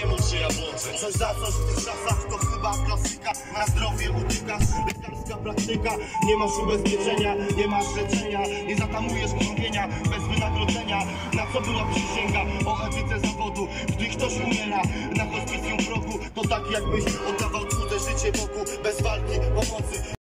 Nie mów się ja włączę. Coś za coś w tych czasach to chyba klasyka. Na zdrowie utykasz, lekarska praktyka. Nie masz ubezpieczenia, nie masz leczenia. Nie zatamujesz krągienia bez wynagrodzenia. Na co była przysięga? O etyce zawodu. Gdy ktoś umiera na hospicjum w To tak jakbyś oddawał cudze życie Bogu Bez walki, pomocy.